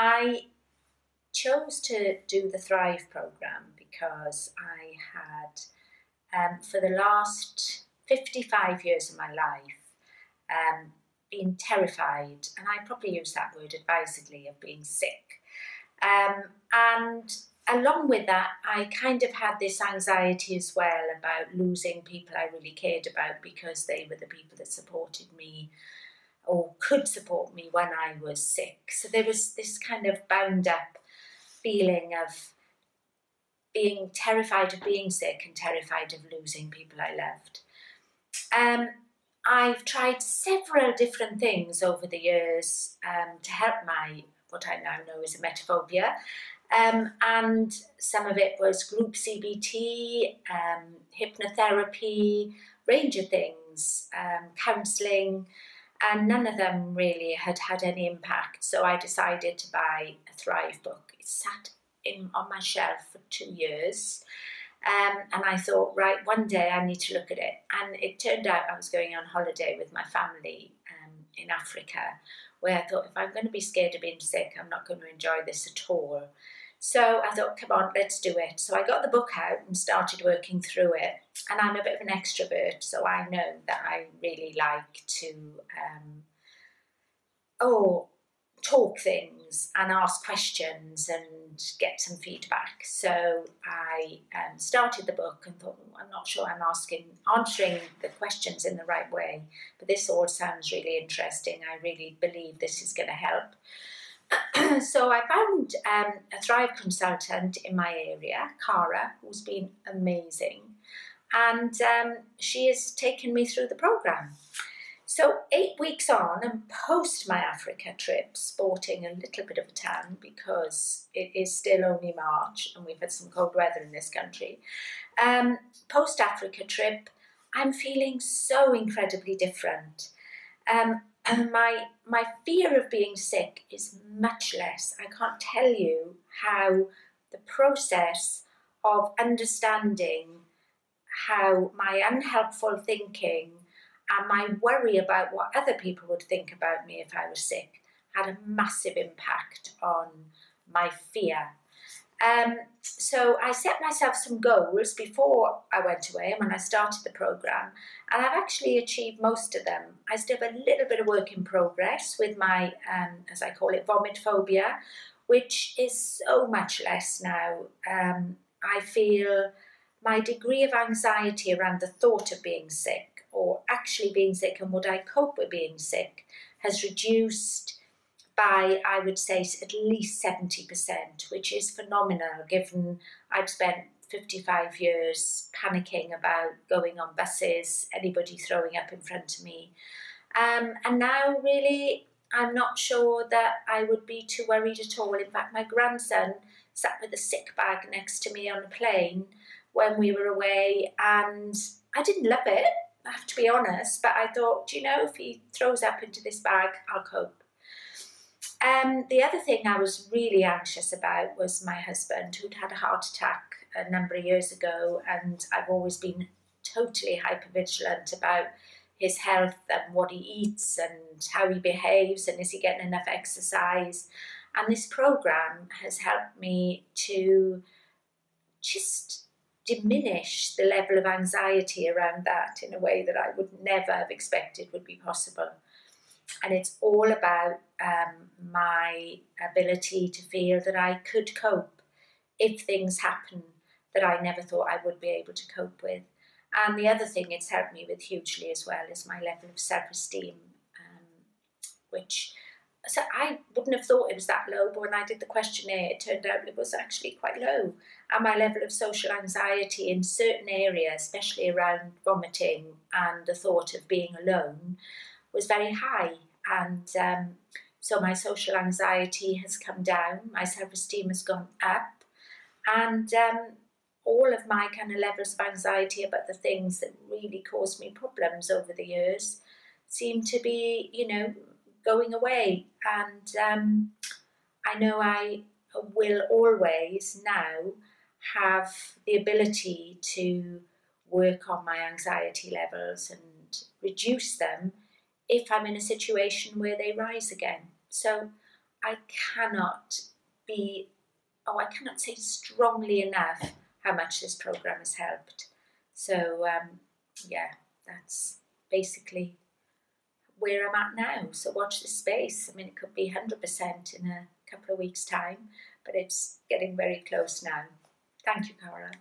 I chose to do the Thrive program because I had, um, for the last 55 years of my life, um, been terrified, and I probably use that word advisedly, of being sick. Um, and along with that, I kind of had this anxiety as well about losing people I really cared about because they were the people that supported me or could support me when I was sick. So there was this kind of bound up feeling of being terrified of being sick and terrified of losing people I loved. Um, I've tried several different things over the years um, to help my what I now know is emetophobia. Um, and some of it was group CBT, um, hypnotherapy, range of things, um, counselling, and none of them really had had any impact. So I decided to buy a Thrive book. It sat in on my shelf for two years. Um, and I thought, right, one day I need to look at it. And it turned out I was going on holiday with my family um, in Africa, where I thought, if I'm going to be scared of being sick, I'm not going to enjoy this at all. So I thought, come on, let's do it. So I got the book out and started working through it. And I'm a bit of an extrovert, so I know that I really like to, um, oh, talk things and ask questions and get some feedback. So I um, started the book and thought, I'm not sure I'm asking, answering the questions in the right way, but this all sounds really interesting. I really believe this is going to help. so I found um, a Thrive consultant in my area, Cara, who's been amazing, and um, she has taken me through the program. So, eight weeks on, and post my Africa trip, sporting a little bit of a tan because it is still only March and we've had some cold weather in this country. Um, post Africa trip, I'm feeling so incredibly different. Um, my my fear of being sick is much less. I can't tell you how the process of understanding how my unhelpful thinking and my worry about what other people would think about me if I was sick had a massive impact on my fear. Um, so I set myself some goals before I went away and when I started the program, and I've actually achieved most of them. I still have a little bit of work in progress with my, um, as I call it, vomit phobia, which is so much less now. Um, I feel my degree of anxiety around the thought of being sick or actually being sick and would I cope with being sick has reduced by, I would say, at least 70%, which is phenomenal given I've spent 55 years panicking about going on buses, anybody throwing up in front of me. Um, and now, really, I'm not sure that I would be too worried at all. In fact, my grandson sat with a sick bag next to me on a plane when we were away, and I didn't love it. I have to be honest, but I thought, you know, if he throws up into this bag, I'll cope. Um, the other thing I was really anxious about was my husband, who'd had a heart attack a number of years ago, and I've always been totally hypervigilant about his health and what he eats and how he behaves and is he getting enough exercise. And this program has helped me to just diminish the level of anxiety around that in a way that I would never have expected would be possible. And it's all about um, my ability to feel that I could cope if things happen that I never thought I would be able to cope with. And the other thing it's helped me with hugely as well is my level of self esteem, um, which so I wouldn't have thought it was that low, but when I did the questionnaire, it turned out it was actually quite low. And my level of social anxiety in certain areas, especially around vomiting and the thought of being alone, was very high. And um, so my social anxiety has come down, my self esteem has gone up, and um, all of my kind of levels of anxiety about the things that really caused me problems over the years seem to be, you know, going away. And um, I know I will always now have the ability to work on my anxiety levels and reduce them if I'm in a situation where they rise again. So I cannot be, oh, I cannot say strongly enough how much this program has helped. So, um, yeah, that's basically where I'm at now. So, watch this space. I mean, it could be 100% in a couple of weeks' time, but it's getting very close now. Thank you, Cara.